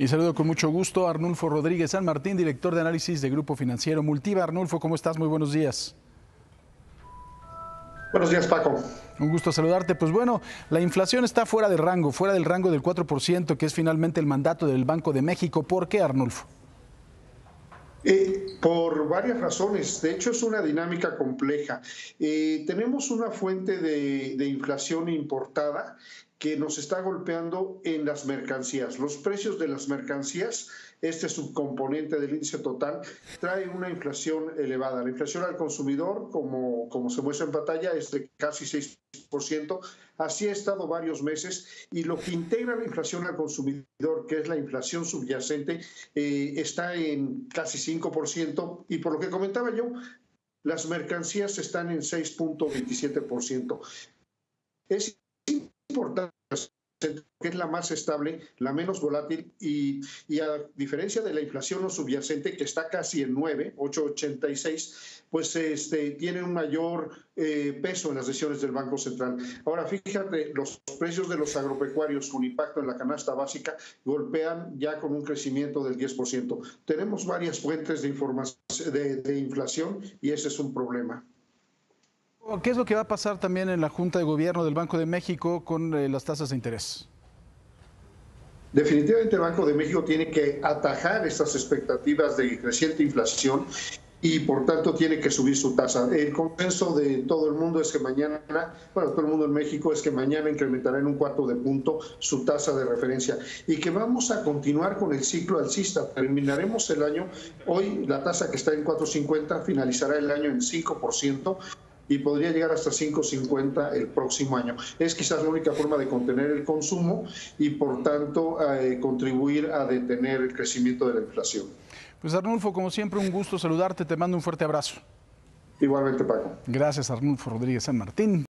Y saludo con mucho gusto a Arnulfo Rodríguez San Martín, director de análisis de Grupo Financiero Multiva. Arnulfo, ¿cómo estás? Muy buenos días. Buenos días, Paco. Un gusto saludarte. Pues bueno, la inflación está fuera de rango, fuera del rango del 4%, que es finalmente el mandato del Banco de México. ¿Por qué, Arnulfo? Eh, por varias razones. De hecho, es una dinámica compleja. Eh, tenemos una fuente de, de inflación importada que nos está golpeando en las mercancías. Los precios de las mercancías, este subcomponente del índice total, trae una inflación elevada. La inflación al consumidor, como, como se muestra en pantalla, es de casi 6%. Así ha estado varios meses y lo que integra la inflación al consumidor, que es la inflación subyacente, eh, está en casi 5%. Y por lo que comentaba yo, las mercancías están en 6.27%. Es importante que es la más estable, la menos volátil y, a diferencia de la inflación no subyacente que está casi en 9, 8,86, pues este, tiene un mayor eh, peso en las decisiones del Banco Central. Ahora, fíjate, los precios de los agropecuarios con impacto en la canasta básica golpean ya con un crecimiento del 10%. Tenemos varias fuentes de, información, de inflación y ese es un problema. ¿Qué es lo que va a pasar también en la Junta de Gobierno del Banco de México con eh, las tasas de interés? Definitivamente el Banco de México tiene que atajar estas expectativas de creciente inflación y por tanto tiene que subir su tasa. El consenso de todo el mundo es que mañana, bueno, todo el mundo en México es que mañana incrementará en un cuarto de punto su tasa de referencia y que vamos a continuar con el ciclo alcista. Terminaremos el año, hoy la tasa que está en 4.50 finalizará el año en 5% y podría llegar hasta 5.50 el próximo año. Es quizás la única forma de contener el consumo y por tanto eh, contribuir a detener el crecimiento de la inflación. Pues Arnulfo, como siempre, un gusto saludarte, te mando un fuerte abrazo. Igualmente, Paco. Gracias, Arnulfo Rodríguez San Martín.